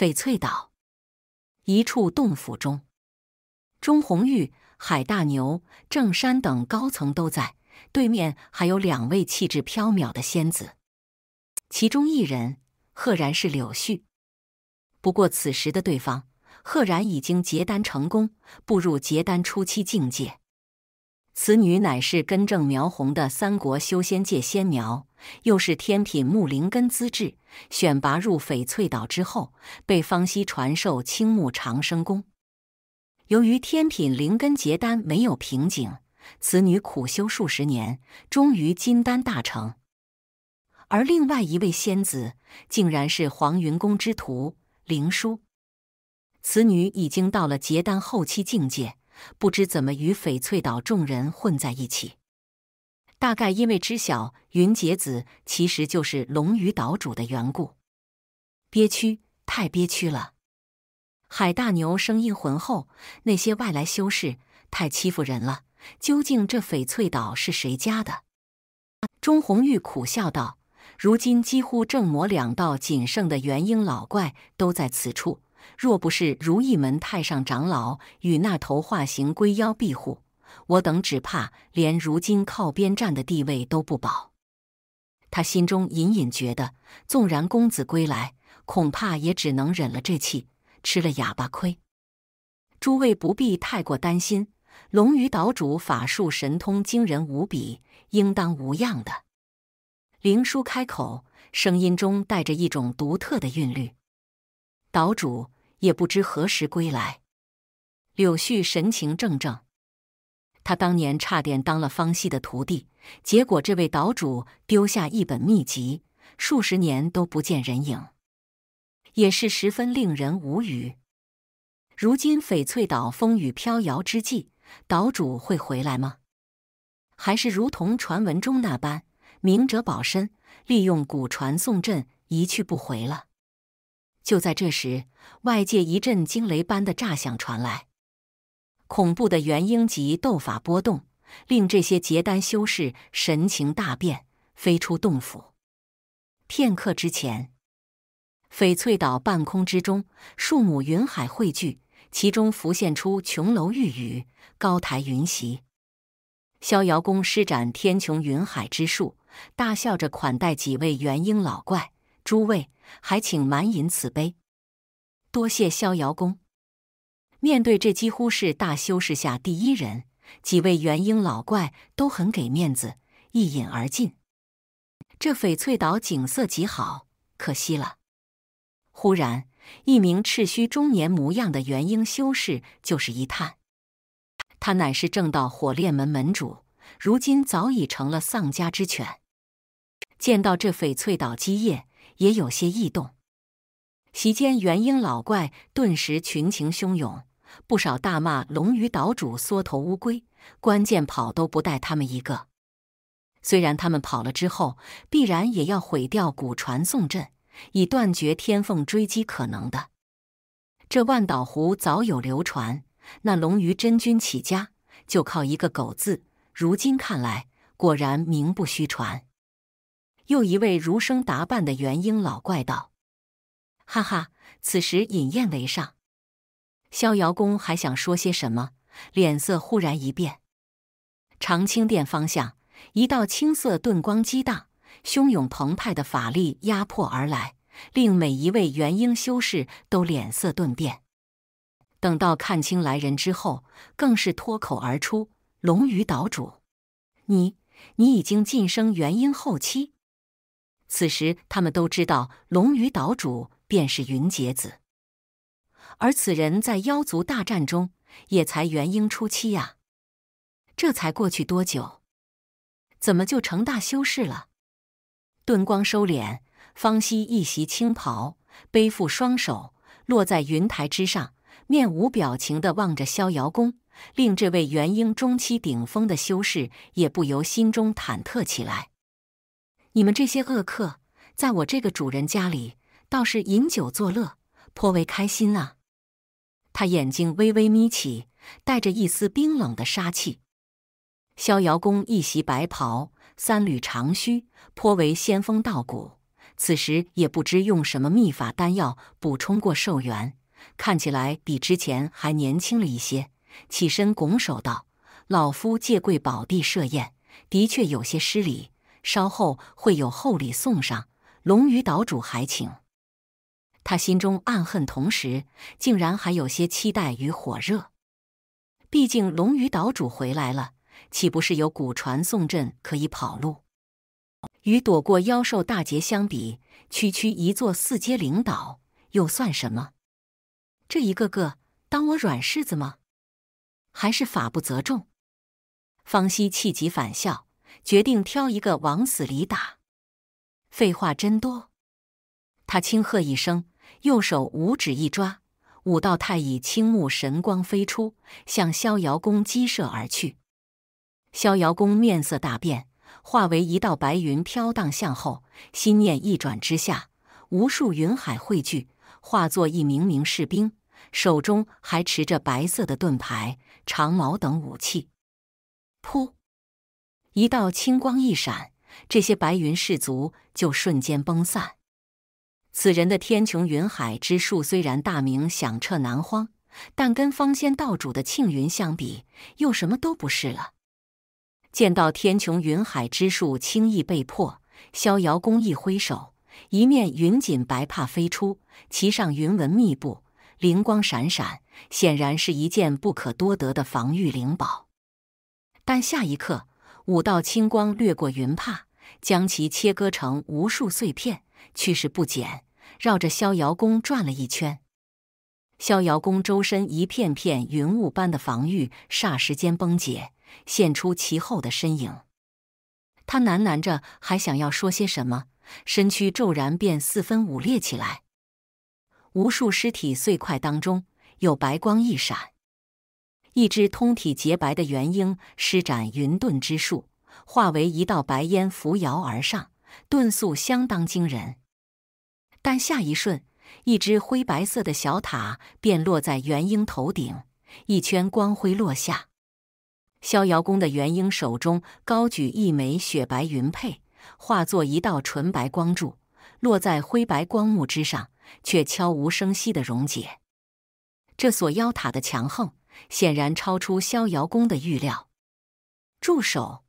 翡翠岛一处洞府中，钟红玉、海大牛、郑山等高层都在，对面还有两位气质飘渺的仙子，其中一人赫然是柳絮。不过此时的对方，赫然已经结丹成功，步入结丹初期境界。此女乃是根正苗红的三国修仙界仙苗，又是天品木灵根资质。选拔入翡翠岛之后，被方熙传授青木长生功。由于天品灵根结丹没有瓶颈，此女苦修数十年，终于金丹大成。而另外一位仙子，竟然是黄云宫之徒灵枢。此女已经到了结丹后期境界。不知怎么与翡翠岛众人混在一起，大概因为知晓云杰子其实就是龙鱼岛主的缘故。憋屈，太憋屈了！海大牛声音浑厚：“那些外来修士太欺负人了，究竟这翡翠岛是谁家的？”钟红玉苦笑道：“如今几乎正魔两道仅剩的元婴老怪都在此处。”若不是如意门太上长老与那头化形龟妖庇护，我等只怕连如今靠边站的地位都不保。他心中隐隐觉得，纵然公子归来，恐怕也只能忍了这气，吃了哑巴亏。诸位不必太过担心，龙鱼岛主法术神通惊人无比，应当无恙的。灵书开口，声音中带着一种独特的韵律。岛主。也不知何时归来。柳絮神情怔怔，他当年差点当了方西的徒弟，结果这位岛主丢下一本秘籍，数十年都不见人影，也是十分令人无语。如今翡翠岛风雨飘摇之际，岛主会回来吗？还是如同传闻中那般，明哲保身，利用古传送阵一去不回了？就在这时，外界一阵惊雷般的炸响传来，恐怖的元婴级斗法波动，令这些结丹修士神情大变，飞出洞府。片刻之前，翡翠岛半空之中，数亩云海汇聚，其中浮现出琼楼玉宇、高台云席。逍遥宫施展天穹云海之术，大笑着款待几位元婴老怪。诸位，还请满饮此杯。多谢逍遥宫。面对这几乎是大修士下第一人，几位元婴老怪都很给面子，一饮而尽。这翡翠岛景色极好，可惜了。忽然，一名赤须中年模样的元婴修士就是一叹，他乃是正道火炼门门主，如今早已成了丧家之犬。见到这翡翠岛基业。也有些异动，席间元婴老怪顿时群情汹涌，不少大骂龙鱼岛主缩头乌龟，关键跑都不带他们一个。虽然他们跑了之后，必然也要毁掉古传送阵，以断绝天凤追击可能的。这万岛湖早有流传，那龙鱼真君起家就靠一个狗字，如今看来，果然名不虚传。又一位儒生打扮的元婴老怪道：“哈哈！”此时饮宴为上，逍遥公还想说些什么，脸色忽然一变。长青殿方向，一道青色盾光激荡，汹涌澎湃的法力压迫而来，令每一位元婴修士都脸色顿变。等到看清来人之后，更是脱口而出：“龙鱼岛主，你，你已经晋升元婴后期。”此时，他们都知道龙鱼岛主便是云杰子，而此人在妖族大战中也才元婴初期呀。这才过去多久，怎么就成大修士了？顿光收敛，方熙一袭青袍，背负双手，落在云台之上，面无表情地望着逍遥宫，令这位元婴中期顶峰的修士也不由心中忐忑起来。你们这些恶客，在我这个主人家里倒是饮酒作乐，颇为开心啊！他眼睛微微眯起，带着一丝冰冷的杀气。逍遥公一袭白袍，三缕长须，颇为仙风道骨。此时也不知用什么秘法丹药补充过寿元，看起来比之前还年轻了一些。起身拱手道：“老夫借贵宝地设宴，的确有些失礼，稍后会有厚礼送上。龙鱼岛主还请。”他心中暗恨，同时竟然还有些期待与火热。毕竟龙鱼岛主回来了，岂不是有古船送阵可以跑路？与躲过妖兽大劫相比，区区一座四阶灵岛又算什么？这一个个当我软柿子吗？还是法不责众？方希气急反笑，决定挑一个往死里打。废话真多！他轻喝一声，右手五指一抓，五道太乙青木神光飞出，向逍遥宫激射而去。逍遥宫面色大变。化为一道白云飘荡向后，心念一转之下，无数云海汇聚，化作一名名士兵，手中还持着白色的盾牌、长矛等武器。噗！一道青光一闪，这些白云士卒就瞬间崩散。此人的天穹云海之术虽然大名响彻南荒，但跟方仙道主的庆云相比，又什么都不是了。见到天穹云海之术轻易被破，逍遥公一挥手，一面云锦白帕飞出，其上云纹密布，灵光闪闪，显然是一件不可多得的防御灵宝。但下一刻，五道青光掠过云帕，将其切割成无数碎片，去势不减，绕着逍遥宫转了一圈。逍遥宫周身一片片云雾般的防御，霎时间崩解。现出其后的身影，他喃喃着，还想要说些什么，身躯骤然便四分五裂起来。无数尸体碎块当中，有白光一闪，一只通体洁白的元婴施展云遁之术，化为一道白烟扶摇而上，遁速相当惊人。但下一瞬，一只灰白色的小塔便落在元婴头顶，一圈光辉落下。逍遥宫的元婴手中高举一枚雪白云佩，化作一道纯白光柱，落在灰白光幕之上，却悄无声息的溶解。这锁妖塔的强横，显然超出逍遥宫的预料。住手！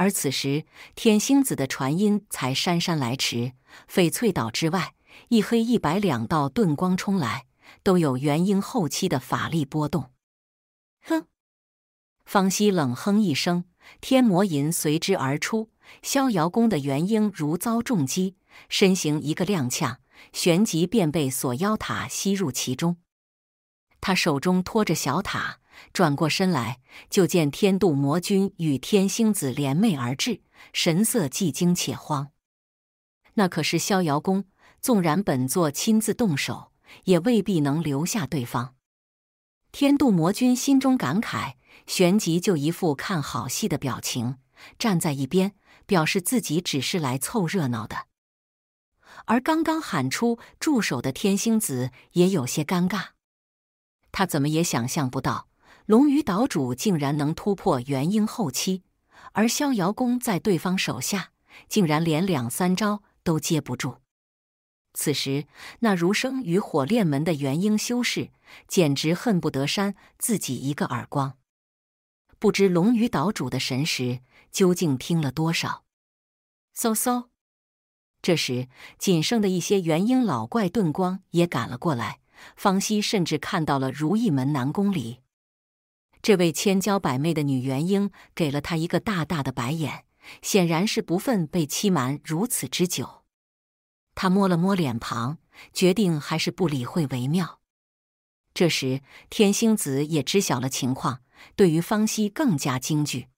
而此时，天星子的传音才姗姗来迟。翡翠岛之外，一黑一白两道遁光冲来，都有元婴后期的法力波动。哼！方熙冷哼一声，天魔银随之而出。逍遥宫的元婴如遭重击，身形一个踉跄，旋即便被锁妖塔吸入其中。他手中托着小塔，转过身来，就见天度魔君与天星子联袂而至，神色既惊且慌。那可是逍遥宫，纵然本座亲自动手，也未必能留下对方。天度魔君心中感慨。旋即就一副看好戏的表情，站在一边，表示自己只是来凑热闹的。而刚刚喊出助手的天星子也有些尴尬，他怎么也想象不到龙鱼岛主竟然能突破元婴后期，而逍遥宫在对方手下竟然连两三招都接不住。此时，那儒生与火炼门的元婴修士简直恨不得扇自己一个耳光。不知龙鱼岛主的神识究竟听了多少？嗖嗖！这时，仅剩的一些元婴老怪遁光也赶了过来。方熙甚至看到了如意门南宫里，这位千娇百媚的女元婴给了他一个大大的白眼，显然是不忿被欺瞒如此之久。他摸了摸脸庞，决定还是不理会为妙。这时，天星子也知晓了情况。对于方熙更加惊惧，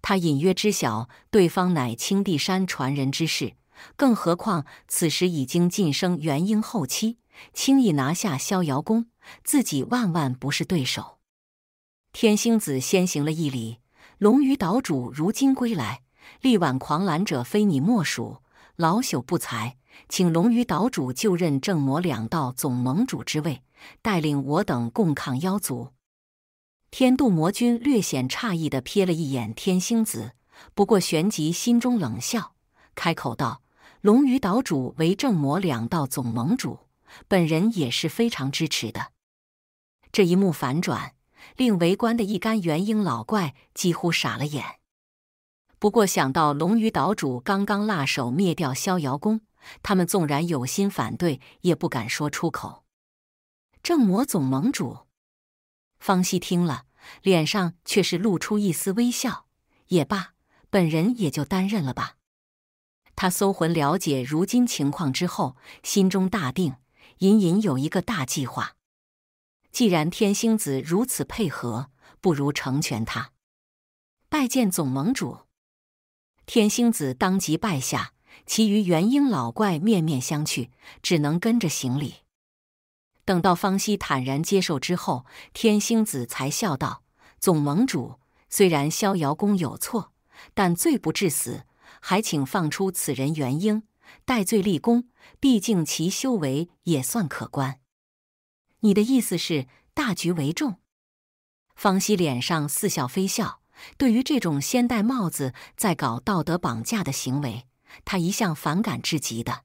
他隐约知晓对方乃青帝山传人之事，更何况此时已经晋升元婴后期，轻易拿下逍遥宫，自己万万不是对手。天星子先行了一礼：“龙鱼岛主如今归来，力挽狂澜者非你莫属，老朽不才，请龙鱼岛主就任正魔两道总盟主之位，带领我等共抗妖族。”天度魔君略显诧异的瞥了一眼天星子，不过旋即心中冷笑，开口道：“龙鱼岛主为正魔两道总盟主，本人也是非常支持的。这一幕反转，令围观的一干元婴老怪几乎傻了眼。不过想到龙鱼岛主刚刚辣手灭掉逍遥宫，他们纵然有心反对，也不敢说出口。正魔总盟主方熙听了，脸上却是露出一丝微笑。也罢，本人也就担任了吧。他搜魂了解如今情况之后，心中大定，隐隐有一个大计划。既然天星子如此配合，不如成全他。拜见总盟主。天星子当即拜下，其余元婴老怪面面相觑，只能跟着行礼。等到方西坦然接受之后，天星子才笑道：“总盟主，虽然逍遥宫有错，但罪不至死，还请放出此人元婴，戴罪立功。毕竟其修为也算可观。你的意思是大局为重？”方西脸上似笑非笑。对于这种先戴帽子再搞道德绑架的行为，他一向反感至极的。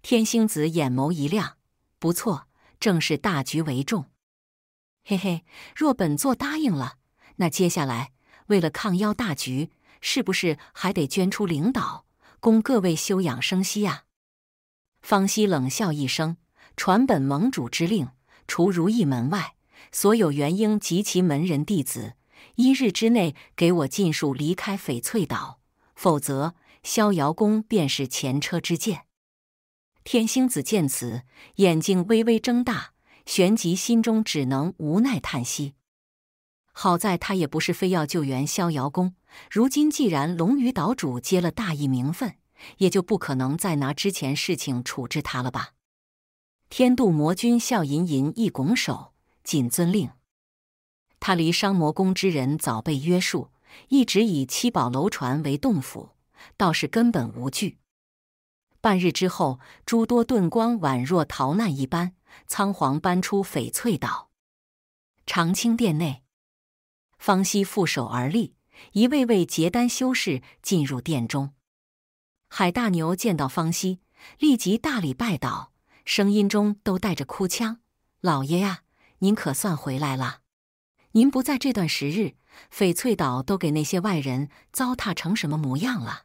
天星子眼眸一亮，不错，正是大局为重。嘿嘿，若本座答应了，那接下来为了抗妖大局，是不是还得捐出领导，供各位休养生息呀？方西冷笑一声，传本盟主之令，除如意门外，所有元婴及其门人弟子。一日之内给我尽数离开翡翠岛，否则逍遥宫便是前车之鉴。天星子见此，眼睛微微睁大，旋即心中只能无奈叹息。好在他也不是非要救援逍遥宫，如今既然龙鱼岛主接了大义名分，也就不可能再拿之前事情处置他了吧？天度魔君笑吟吟一拱手，谨遵令。他离商魔宫之人早被约束，一直以七宝楼船为洞府，倒是根本无惧。半日之后，诸多遁光宛若逃难一般，仓皇搬出翡翠岛。长青殿内，方熙负手而立，一位位结丹修士进入殿中。海大牛见到方熙，立即大礼拜倒，声音中都带着哭腔：“老爷呀，您可算回来了。”您不在这段时日，翡翠岛都给那些外人糟蹋成什么模样了？